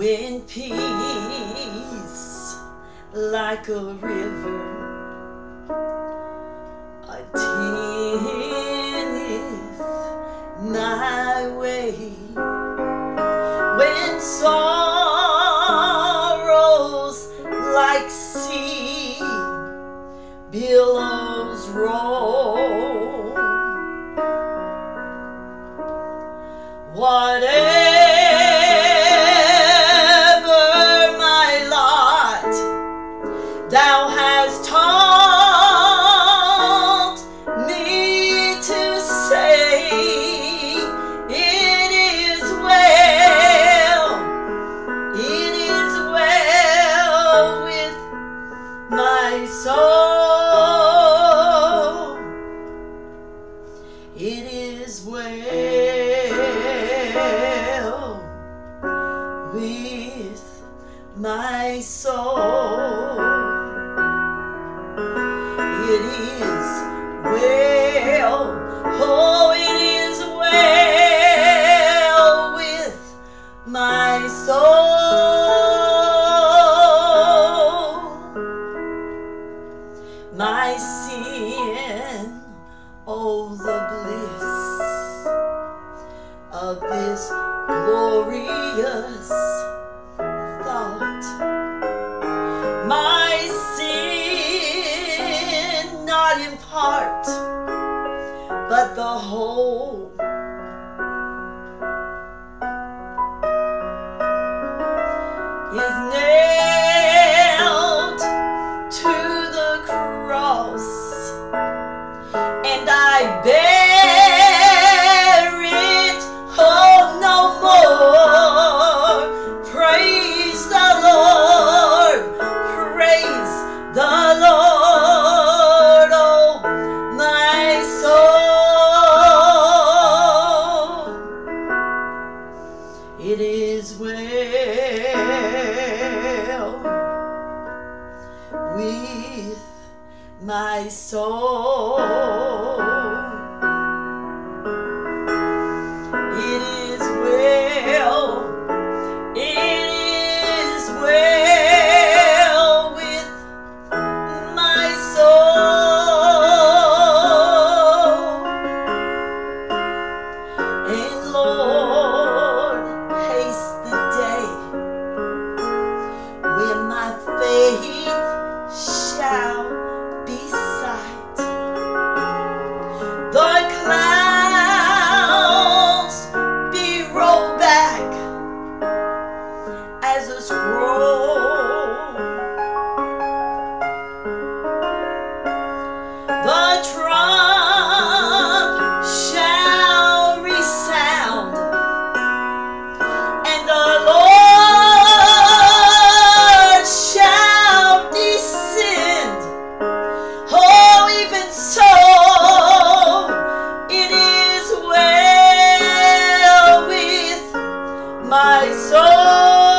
when peace like a river. Attendeth my way when sorrows like sea billows roll whatever thou hast taught me to say it is well it is well with my soul it is well with my soul. Oh, the bliss of this glorious thought. My sin, not in part, but the whole. Is well with my soul. Faith my soul.